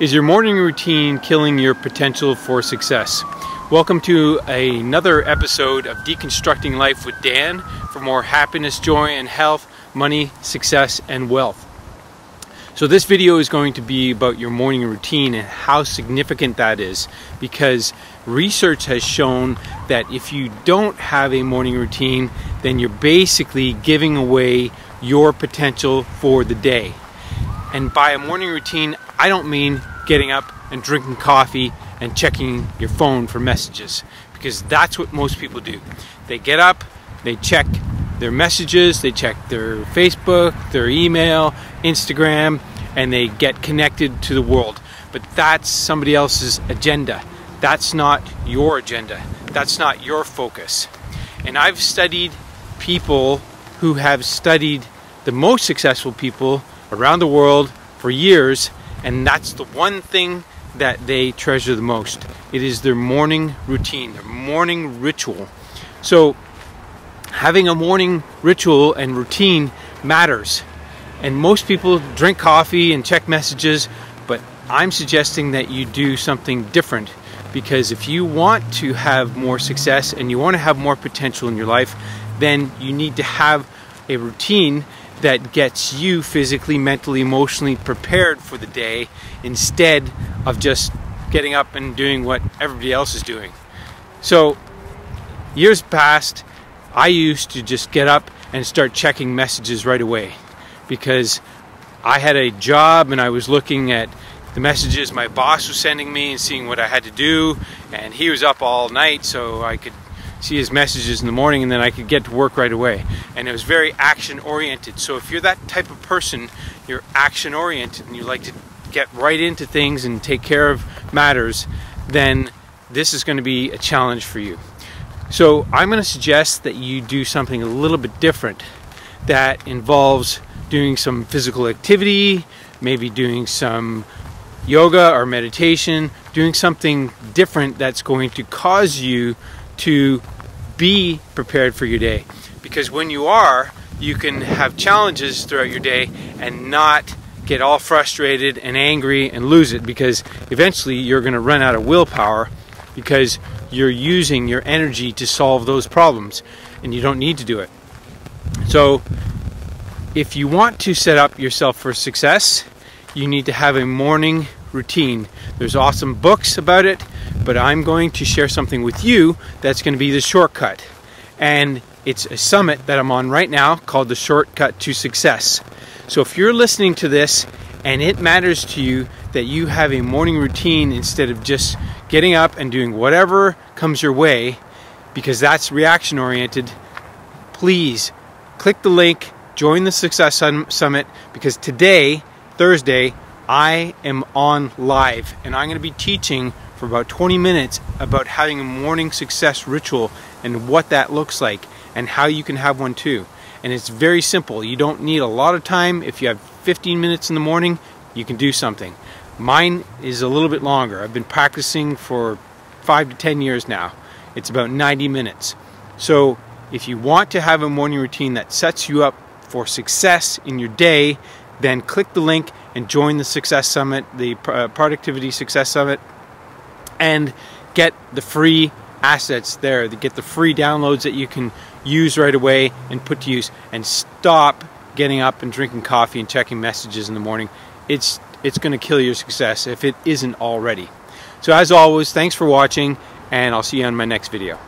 Is your morning routine killing your potential for success? Welcome to another episode of Deconstructing Life with Dan for more happiness, joy, and health, money, success, and wealth. So, this video is going to be about your morning routine and how significant that is because research has shown that if you don't have a morning routine, then you're basically giving away your potential for the day. And by a morning routine, I don't mean getting up and drinking coffee and checking your phone for messages because that's what most people do. They get up, they check their messages, they check their Facebook, their email, Instagram, and they get connected to the world. But that's somebody else's agenda. That's not your agenda. That's not your focus. And I've studied people who have studied the most successful people around the world for years, and that's the one thing that they treasure the most. It is their morning routine, their morning ritual. So, having a morning ritual and routine matters. And most people drink coffee and check messages, but I'm suggesting that you do something different because if you want to have more success and you want to have more potential in your life, then you need to have a routine that gets you physically, mentally, emotionally prepared for the day instead of just getting up and doing what everybody else is doing. So, years past, I used to just get up and start checking messages right away because I had a job and I was looking at the messages my boss was sending me and seeing what I had to do and he was up all night so I could see his messages in the morning and then I could get to work right away. And it was very action oriented. So if you're that type of person, you're action oriented and you like to get right into things and take care of matters, then this is going to be a challenge for you. So I'm going to suggest that you do something a little bit different that involves doing some physical activity, maybe doing some yoga or meditation, doing something different that's going to cause you to be prepared for your day. Because when you are, you can have challenges throughout your day and not get all frustrated and angry and lose it because eventually you're going to run out of willpower because you're using your energy to solve those problems and you don't need to do it. So, if you want to set up yourself for success, you need to have a morning routine. There's awesome books about it but I'm going to share something with you that's going to be the shortcut. And it's a summit that I'm on right now called the Shortcut to Success. So if you're listening to this and it matters to you that you have a morning routine instead of just getting up and doing whatever comes your way, because that's reaction oriented, please click the link, join the Success Summit, because today, Thursday, I am on live and I'm going to be teaching for about 20 minutes about having a morning success ritual and what that looks like and how you can have one too. And it's very simple. You don't need a lot of time. If you have 15 minutes in the morning, you can do something. Mine is a little bit longer. I've been practicing for five to 10 years now. It's about 90 minutes. So if you want to have a morning routine that sets you up for success in your day, then click the link and join the Success Summit, the uh, Productivity Success Summit and get the free assets there, to get the free downloads that you can use right away and put to use and stop getting up and drinking coffee and checking messages in the morning. It's it's going to kill your success if it isn't already. So as always, thanks for watching and I'll see you on my next video.